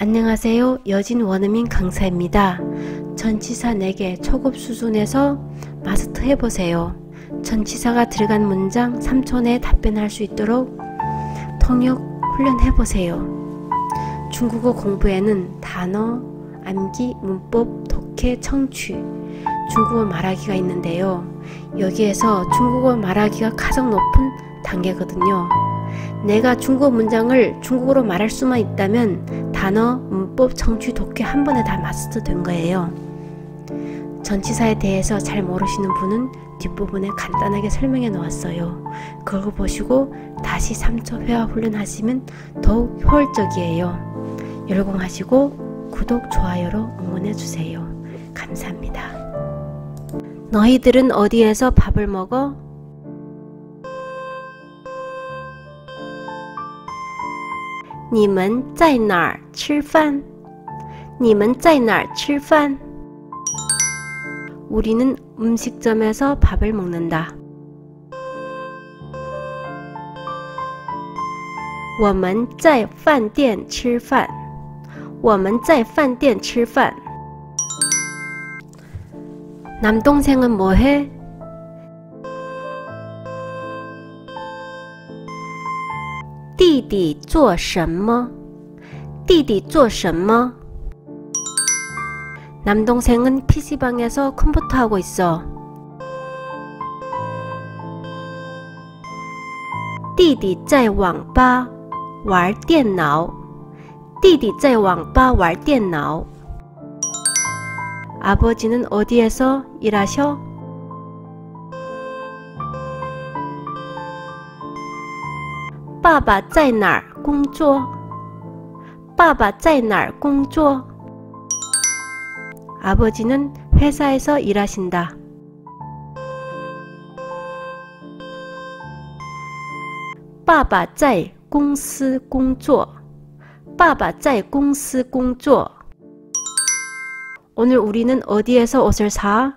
안녕하세요. 여진 원어민 강사입니다. 전치사 4개 초급 수준에서 마스터 해보세요. 전치사가 들어간 문장 3초 내에 답변할 수 있도록 통역 훈련해보세요. 중국어 공부에는 단어, 암기, 문법, 독해, 청취, 중국어 말하기가 있는데요. 여기에서 중국어 말하기가 가장 높은 단계거든요. 내가 중국어 문장을 중국어로 말할 수만 있다면 단어, 문법, 청취, 독해 한 번에 다 마스터 된 거예요. 전치사에 대해서 잘 모르시는 분은 뒷부분에 간단하게 설명해 놓았어요. 그걸 보시고 다시 3초 회화 훈련하시면 더욱 효율적이에요. 열공하시고 구독, 좋아요로 응원해 주세요. 감사합니다. 너희들은 어디에서 밥을 먹어? 你们在哪儿吃饭?你们在哪儿吃饭? 우리는 음식점에서 밥을 먹는다. 我们在饭店吃饭.我们在饭店吃饭. 남동생은 뭐해? 弟弟做什么?弟弟做什么? 남동생은 PC방에서 컴퓨터 하고 있어. 弟弟在网吧玩电脑.弟弟在网吧玩电脑. 아버지는 어디에서 일하셔? 爸爸在哪儿工作？爸爸在哪儿工作？아버지는회사에서일하신다爸爸在公司工作。爸爸在公司工作。오늘우리는어디에서옷을사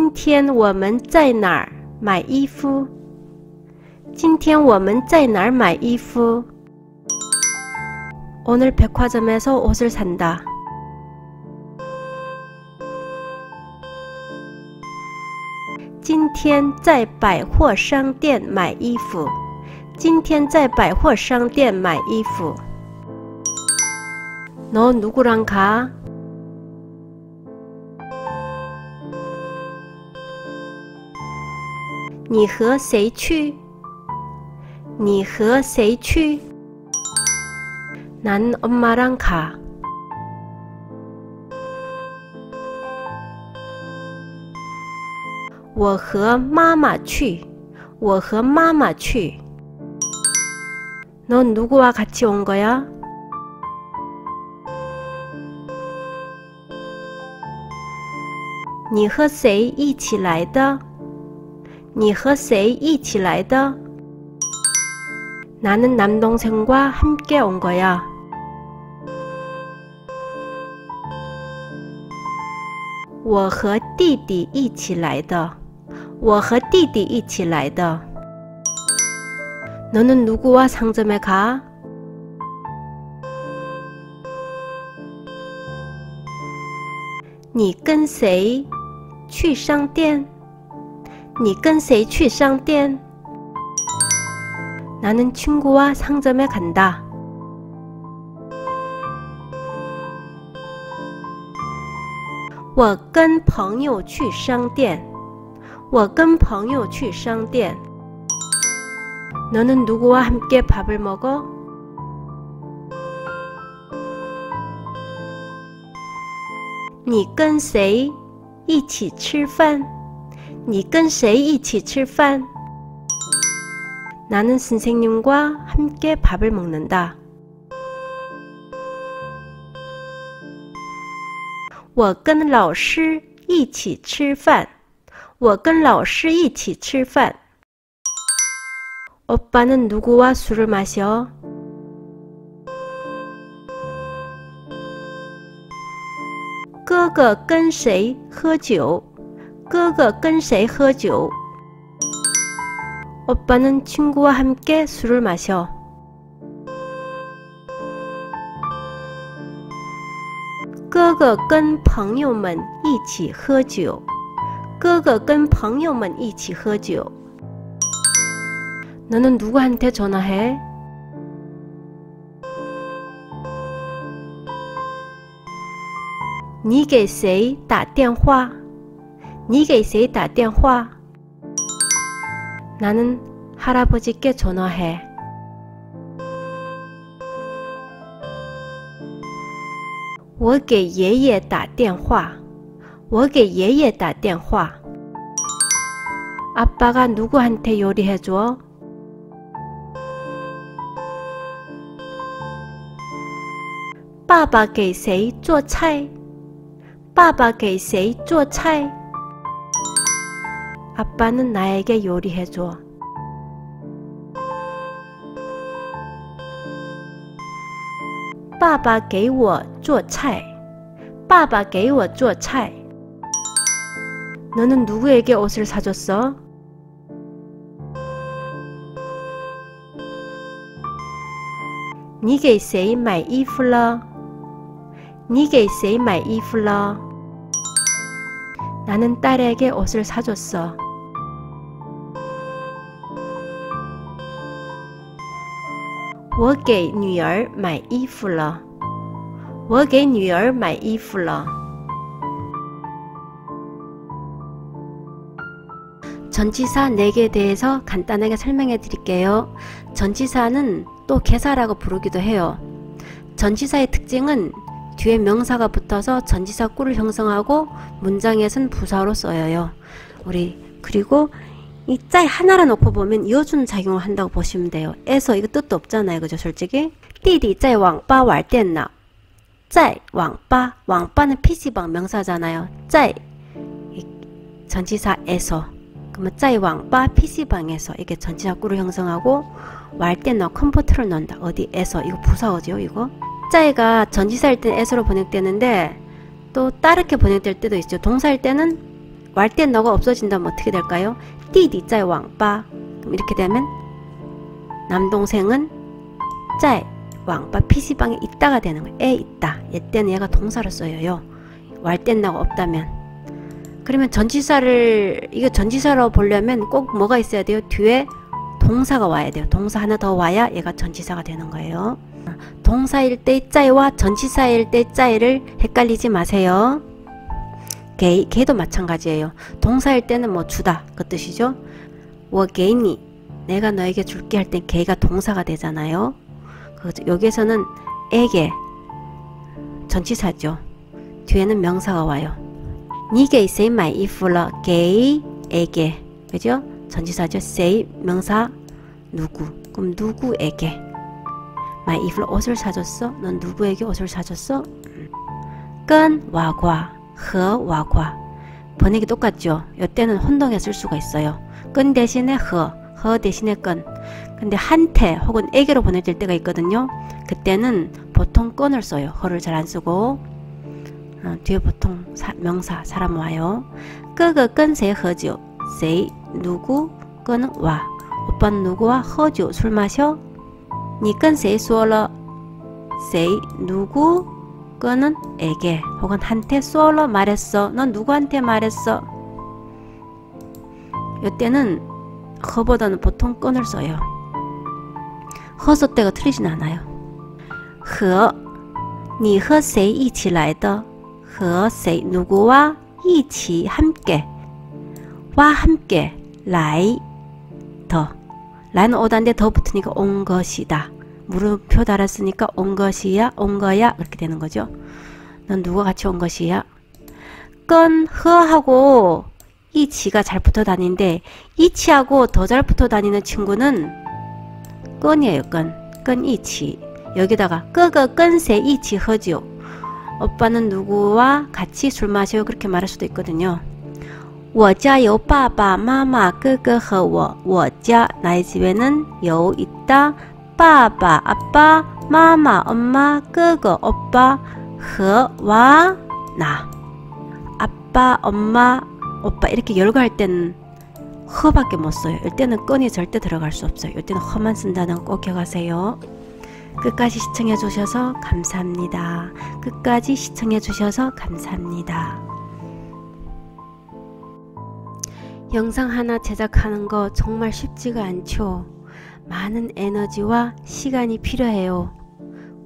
今天我们在哪儿买衣服？今天我们在哪儿买衣服？오늘백화점에서옷을산다今天在百货商店买衣服。今天在百货商店买衣服。너누구랑 가？ 你和谁去？你和谁去？난엄마랑 가。 我和妈妈去。我和妈妈去。넌누구와같이온거야你和谁一起来的？ 你和谁一起来的？나는남동생과함께온거야我和弟弟一起来的。我和弟弟一起来的。너는누구와상점에 가？ 你跟谁去商店？ 你跟谁去商店？나는친구와상점에간 다。 我跟朋友去商店。我跟朋友去商店。너는누구와함께밥을먹어你跟谁一起吃饭？ 你跟谁一起吃饭？나는선생님과함께밥을먹는다我跟老师一起吃饭。我跟老师一起吃饭。오빠는누구와술을마셔哥哥跟谁喝酒？ 哥哥跟谁喝酒？ 오빠는 친구와 함께 술을 마셔. 哥哥跟朋友们一起喝酒.哥哥跟朋友们一起喝酒. 너는 누구한테 전화해? 니给谁打电话? 你给谁打电话? 나는 할아버지께 전화해. 我给爷爷打电话.我给爷爷打电话. 아빠가 누구한테 요리해줘? 아빠 给谁做菜?爸爸给谁做菜? 아빠는 나에게 요리해줘. 爸爸给我做菜.爸爸给我做菜. 너는 누구에게 옷을 사줬어? 니给谁买衣服了?你给谁买衣服了? 나는 딸에게 옷을 사줬어. 我给女儿买衣服了.我给女儿买衣服了. 전치사 4개에 대해서 간단하게 설명해 드릴게요. 전치사는 또 개사라고 부르기도 해요. 전치사의 특징은 뒤에 명사가 붙어서 전치사 꿀을 형성하고 문장에선 부사로 써요. 우리 그리고 이 짤 하나를 놓고 보면 이어주는 작용을 한다고 보시면 돼요. 에서 이거 뜻도 없잖아요. 그죠? 솔직히. 띠디 짤 왕빠 왈땐나 짤 왕빠 왕빠는 PC방 명사잖아요. 짤 전치사에서 그러면 짤 왕빠 PC방에서 이게 전치사 구를 형성하고 왈땐너 컴포트를 넣는다. 어디에서 이거 부사어죠 이거. 타짜이가 전지사일 땐 S로 번역되는데 또 따르게 번역될 때도 있죠. 동사일 때는 왈땐 너가 없어진다면 어떻게 될까요? 띠디 짜이 왕빠 그럼 이렇게 되면 남동생은 짜이 왕빠 PC방에 있다가 되는 거예요. 애 있다. 얘 때는 얘가 동사로 써요. 왈땐 너가 없다면 그러면 전지사를 이거 전지사로 보려면 꼭 뭐가 있어야 돼요? 뒤에 동사가 와야 돼요. 동사 하나 더 와야 얘가 전지사가 되는 거예요. 동사일 때 짜이와 전치사일 때 짜이를 헷갈리지 마세요. 개, 개도 마찬가지예요. 동사일 때는 뭐 주다 그 뜻이죠. 워 개니 내가 너에게 줄게 할 땐 개가 동사가 되잖아요. 여기에서는 에게 전치사죠. 뒤에는 명사가 와요. 니게 say my if러 게이에게 그죠? 전치사죠. say 명사 누구 그럼 누구에게 마 입을 옷을 사줬어? 넌 누구에게 옷을 사줬어? 끈 와과, 허 와과. 번역이 똑같죠. 이때는 혼동해 쓸 수가 있어요. 끈 대신에 허, 허 대신에 끈. 근데 한테 혹은 애교로 보내질 때가 있거든요. 그때는 보통 끈을 써요. 허를 잘 안 쓰고. 어, 뒤에 보통 사, 명사 사람 와요. 끄그 끈세 허죠. 세이 누구 끈 와. 오빠 누구와 허죠. 술 마셔. 니跟谁说了? 누구 그는 에게 혹은 한테 쏘러 말했어. 넌 누구한테 말했어? 이때는 허보다는 보통 끈을 써요. 허서 때가 틀리진 않아요. 和你和谁一起来的?和谁 누구와 一起 함께 와 함께 来더 라는 오다인데 더 붙으니까 온 것이다. 물음표 달았으니까 온 것이야 온 거야 그렇게 되는 거죠. 넌 누가 같이 온 것이야? 건 허하고 이치가 잘 붙어 다니는데 이치하고 더 잘 붙어 다니는 친구는 건이에요 건. 건 이치. 여기다가 끄거 건세 이치 허지요. 오빠는 누구와 같이 술 마셔요 그렇게 말할 수도 있거든요. 我家有爸爸妈妈哥哥和我我家 나의 집에는 여 있다 아빠, 아빠, 마마, 엄마, 끄거, 오빠, 허와 나. 아빠, 엄마, 오빠 이렇게 열거할 때는 허밖에 못 써요. 이때는 끈이 절대 들어갈 수 없어요. 이때는 허만 쓴다는 거 꼭 기억하세요. 끝까지 시청해 주셔서 감사합니다. 끝까지 시청해 주셔서 감사합니다. 영상 하나 제작하는 거 정말 쉽지가 않죠. 많은 에너지와 시간이 필요해요.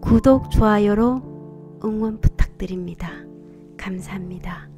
구독, 좋아요로 응원 부탁드립니다. 감사합니다.